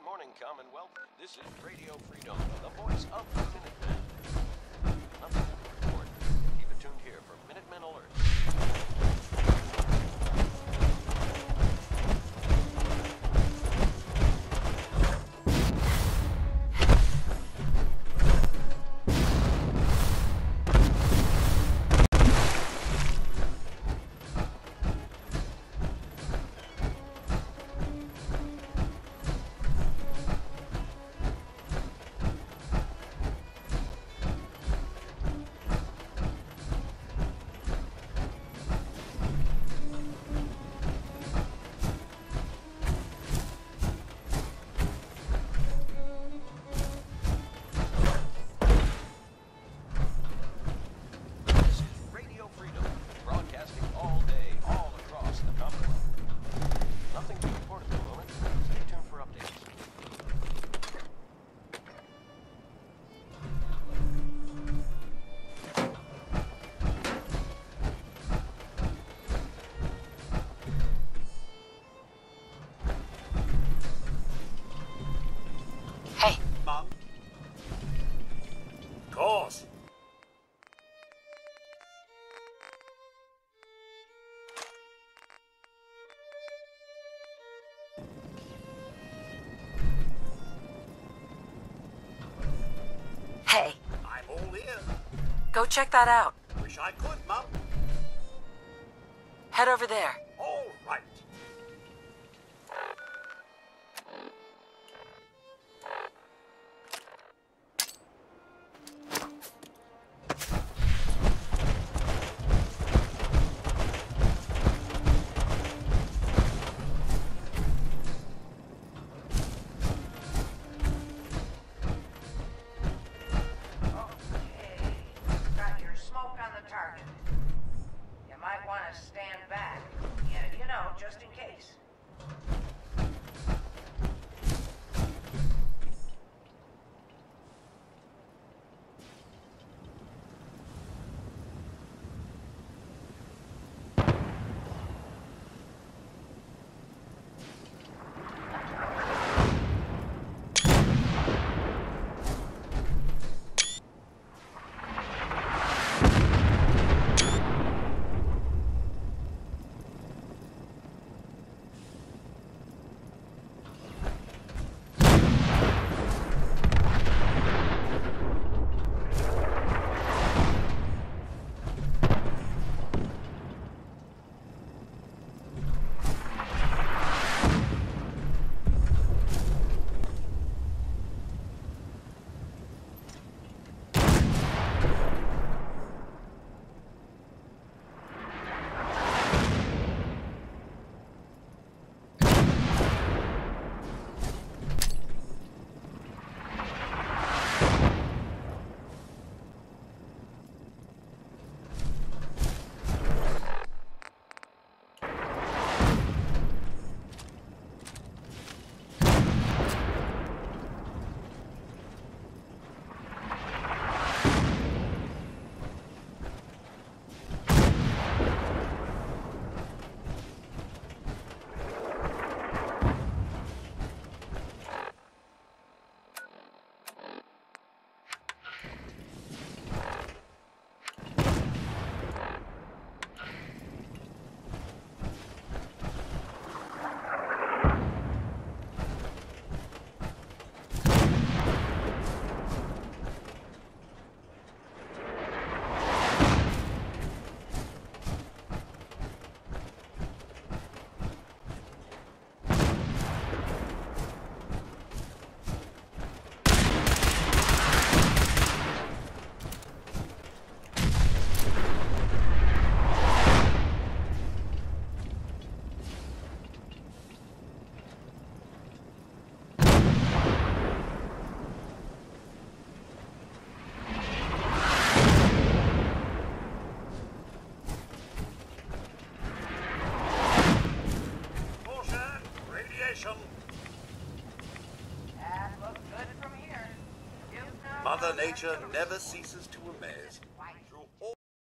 Good morning, Commonwealth. This is Radio Freedom, the voice of the Minutemen. Check that out. Wish I could, Mum. Head over there. All right. On the target. You might want to stand back. You know, just in case. Mother Nature never ceases to amaze.